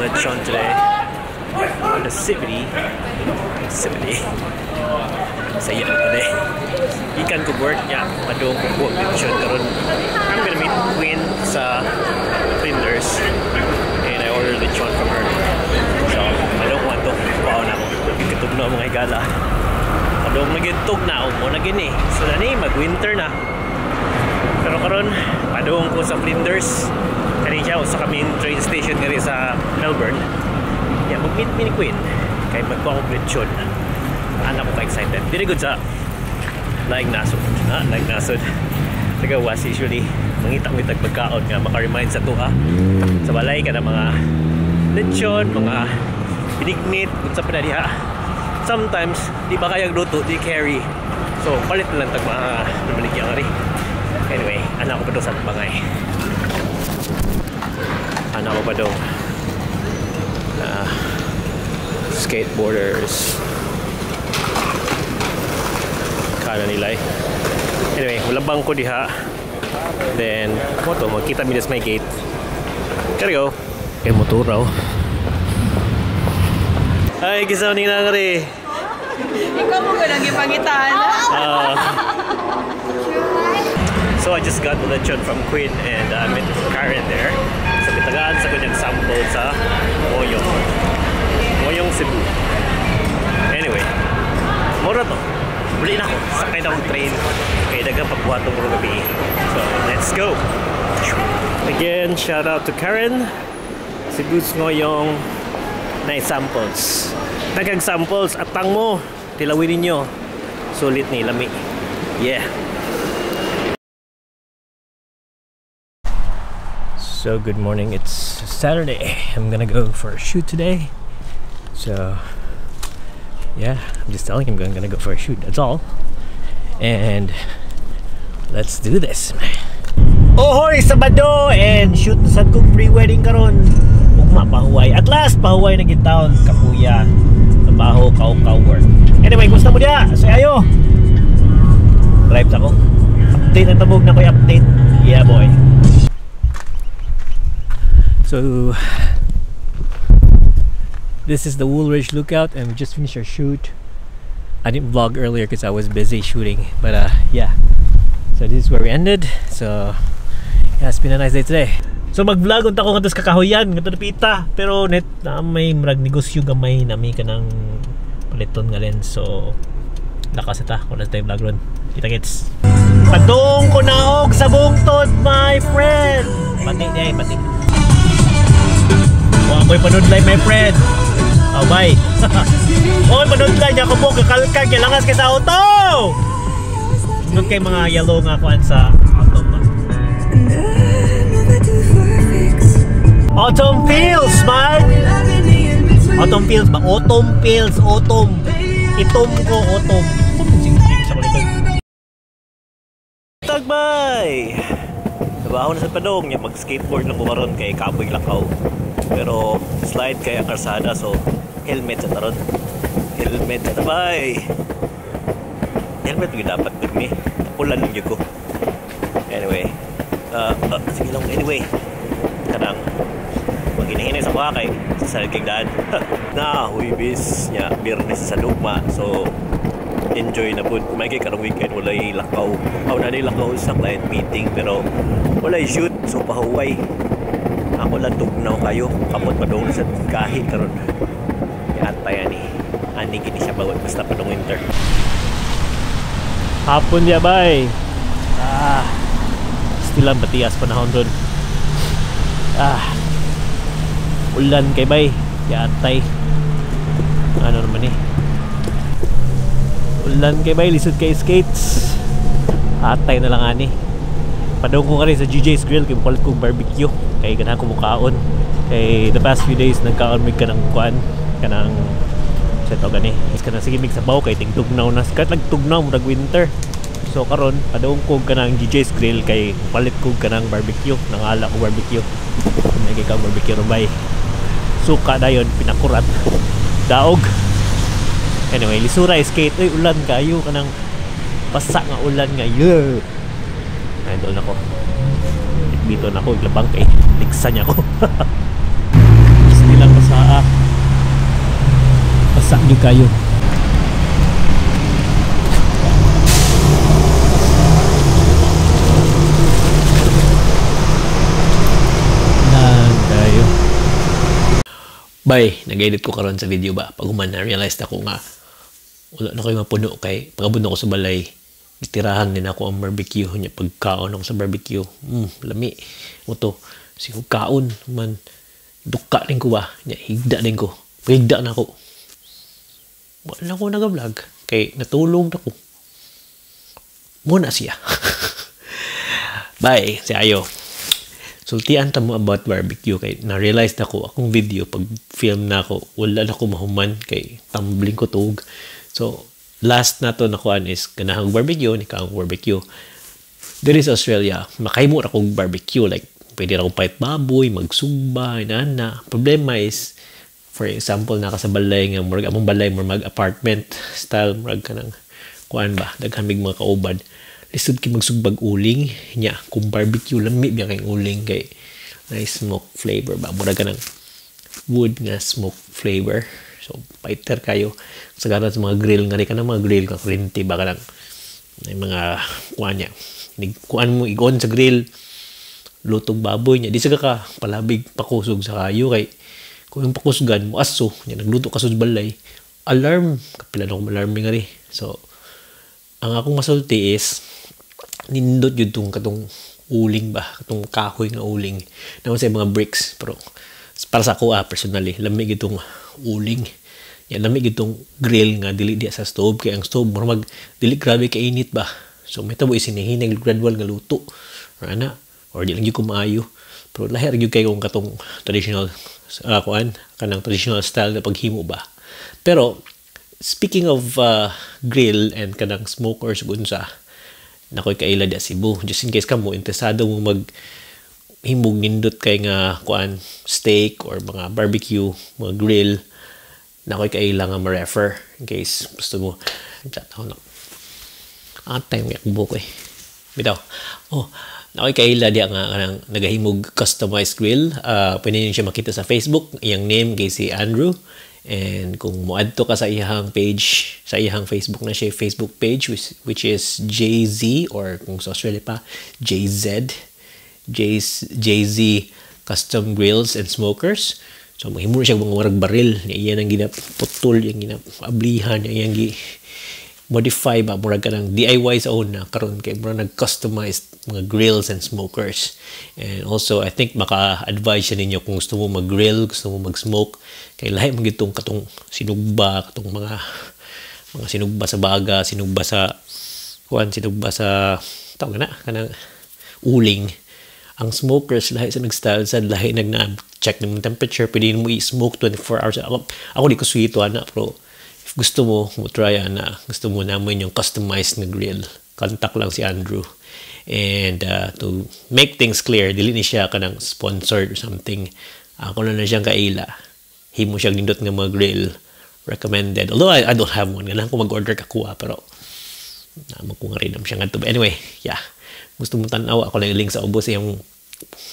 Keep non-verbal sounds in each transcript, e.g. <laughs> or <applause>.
the lechon today. On the Sibidi. Sibidi. Saya today. Ikan ko work niya, padung ko po lechon karon. I'm gonna meet Queen sa Flinders and I ordered lechon from her. So, I don't want to. Wow na ako. Ikatog na mga higala. Padung nagitog na ako mo na gini. So, nani, mag-winter na. Pero karon padung ko sa Flinders. Siya sa kami train station nga sa Melbourne. Yeah, mag-meet me ni Queen. Kay lechon. Anak ko ka-excited. Very good sa like nasod. Ha? Like nasod. Taga was usually mangitang-ngitag pagkaon nga maka-remind sa tuha. Sa balay ka na mga lechon, mga binignit, kung sa pinadiha. Sometimes, di ba kayang luto, di carry. So, palit na lang tag mga nga rin. Anyway, anak ko pa daw sa bangay. Anak ko pa daw na skateboarders. Kana nila eh. Anyway, wala bangko diha. Then, mo to, magkita mi may gate. There go. Kay motor raw. Ay, kisaw ni nga rin. Ikaw mo ko lang ipangitaan. Uh, so I just got the lechon from Queen and uh, I met Karen there. So bitagaan sa kanyang sample sa Moyong. Moyong Cebu. Anyway, mura to. Buli na ako. Sakay na akong train. Kaya dagang pagbuhat ng gabi. So, let's go! Again, shout out to Karen. Cebu's Ngoyong na samples. Dagang samples at tang mo. Tilawin ninyo. Sulit ni lami. Yeah. So good morning. It's Saturday. <laughs> I'm gonna go for a shoot today. So yeah, I'm just telling him I'm gonna go for a shoot. That's all. And let's do this. Ohoy Sabado and shoot sa kong pre-wedding karon. Ugma pahuway. At last pahuway na gitaon kapuya. Trabaho kau work. Anyway, gusto mo dia? Say ayo. Drive ako. Update na tabog na ko update. So this is the Woolridge Lookout and we just finished our shoot. I didn't vlog earlier because I was busy shooting, but uh, yeah. So this is where we ended. So yeah, it's been a nice day today. So mag-vlog unta ko ngadto sa kakahuyan, ngadto pita, pero net na may murag negosyo gamay nami ka ng paliton nga lens. So lakas ta kung nasa tayo vlog ron. Kita kits. Padong ko na og sa bungtod, my friend. Pati day, pati. Wa ko'y panudlay, my friend. Oh, bye. <laughs> Oy, panudlay niya ko po kakalkag langas kay sa auto. Sunod kay mga yellow nga kuan sa auto. Autumn Fields, man! Autumn Fields ba? Autumn Fields, Autumn. Itom ko, Autumn. Sing-sing sa kulikod. Tagbay! Na sa padong niya, mag-skateboard lang bumaron kay Kaboy Lakaw. Pero slide kay ang karsada so helmet sa taron. Helmet sa tabay. Helmet yung dapat me. Tapulan ng ko. Anyway, uh, uh, sige lang anyway. Kanang maghinahina sa mga sa sariging daan. na, huibis niya, birnes sa lugma. So, enjoy na po. May kay karong weekend, wala lakaw. Aw na lakaw sa client meeting pero wala shoot. So, pahuway. Ako lang tugnaw kayo. Kamot padong sa kahi karon. Yata yan eh. Ani gini siya bawat basta pa winter. Hapon ya bay. Ah. Still ang batias panahon ron. Ah. Ulan kay bay. Yatay. Ano naman eh. Ulan kay bay. Lisod kay skates. Atay na lang ani. Padong ko ka rin sa GJ's Grill kay bukalit kong barbecue kay ganahan ko mukaon kay the past few days nagkaon mig ka ng kuan kanang sa to gani. Is kanang sige mig sabaw kay ting tugnaw na. Kat nagtugnaw murag winter. So karon padung ko kanang GJ's Grill kay palit ko kanang barbecue. Nang ala ko barbecue. Nagay ka barbecue rumbay suka dayon pinakurat. Daog. Anyway lisura skate. Oy ulan kayo kanang pasa nga ulan nga yeah doon ako. Dito na ako iglabang kay ligsa <laughs> niya ko Still lang pasaa Pasa niyo kayo. Kayo Bye, nag-edit ko karon sa video ba. Pag human na-realize na ko nga, wala na kayo mapuno kay pagabot ko sa balay. Itirahan din ako ang barbecue niya pagkaon ako sa barbecue. Mm, lami. Mo to, siguro kaon man duka din ko ba. Nya higda din ko. Higda na ko. Wala ko nag-vlog kay natulog na ko. Muna siya. <laughs> Bye, si Ayo sultian ta mo about barbecue kay na-realize na ko akong video pag film na ako wala na ko mahuman kay tumbling ko tug so last na to na kuan is kanahang barbecue ni kaang barbecue. There is Australia makahimo ra kog barbecue like pwede ra kong pait baboy magsugba inana problema is for example naka sa balay nga murag among balay murag mag apartment style murag kanang kuan ba daghan mig mga kaubad. Lisod ki magsugbag uling nya kung barbecue lami biya kay uling kay nice smoke flavor ba? Mura ka ng wood nga smoke flavor so fighter kayo. Sa sa mga grill nga ka ng mga grill ka kurinti ba ka ng may mga kuan niya. Kuan mo igon sa grill. Lutong baboy niya. Di sa ka palabig pakusog sa kayo kay kung yung pakusgan mo aso. Niya nagluto ka sa balay. Alarm. Kapila na akong alarm nga rin. So ang akong masulti is nindot yun tong katong uling ba? Katong kahoy nga uling. Naman sa mga bricks pero para sa ako ah personally lamig itong uling yan lamig itong grill nga dili dia sa stove. Kay ang stove mo mag dili grabe ka init ba? So may tabo isinihinag gradual nga luto. Ana or di lang gyud ko maayo. Pero lahi gyud kay kung katong traditional uh, kuan kanang traditional style na paghimo ba? Pero speaking of uh, grill and kanang smokers unsa nakoy kaila da Cebu. Just in case ka mo interesado mo mag himog nindot kay nga kuan steak or mga barbecue mga grill nakoy kaila nga ma-refer in case gusto mo. Chat ako na atay mo yakbo ko eh. Bitaw. Oh nakoy kaila dia nga kanang nagahimog customized grill. Uh, pwede niyo siya makita sa Facebook iyang name kay si Andrew. And kung moadto ka sa iyang page, sa iyang Facebook na siya, Facebook page which, which is JZ or kung sa Australia pa, JZ, JZ Custom Grills and Smokers. So mahimo siya mga warag baril, niya ang ginaputol, yung ginapablihan, yung gi modify ba? Murag ka ng DIY sa own na karon kay murag nag-customized mga grills and smokers. And also I think maka-advise siya ninyo kung gusto mo mag-grill gusto mo mag-smoke. Kay lahi mo gitong katong sinugba katong mga mga sinugba sa baga sinugba sa kuan sinugba sa tawag na kanang uling ang smokers lahi sa nag-style sa lahi nag na check ng temperature pwede mo i-smoke 24 hours ako, ako di ko sweet ana pero if gusto mo, mo try na gusto mo namin yung customized na grill, contact lang si Andrew. And uh, to make things clear, dili ni siya kanang sponsored or something. Ako na na siyang kaila. Himo siyang nindot nga mga grill. Recommended. Although I, I don't have one. Ganang ko mag-order ka kuha. Pero naman ko nga rin siya nga to. Anyway, yeah. Gusto mo tanaw. Ako lang link sa ubos yung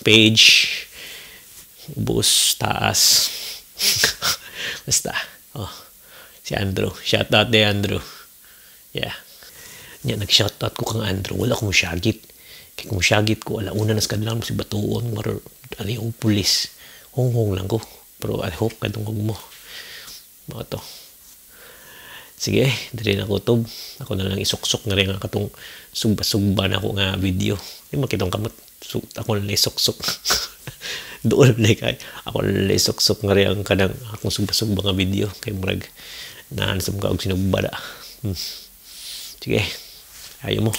page. Ubos, taas. <laughs> Basta. Oh si Andrew. Shout out de Andrew. Yeah. Nya nag-shout out ko kang Andrew. Wala ko mo syagit. Kaya kung syagit ko, wala una nas kadlang si batuon mar ano yung pulis. Hong-hong lang ko. Pero I hope kadungog mo. Mga to. Sige, dili na ko tob. Ako na lang isuksok na rin ang katong sugba-sugba na ako nga video. Di makitong kamot. So, ako na lang isuksok. <laughs> Doon na kay. Ako na lang isuksok nga rin ang kanang akong sugba-sugba nga video. Kay murag naan sa mga og sinubada. Hmm. Sige. Ayaw mo.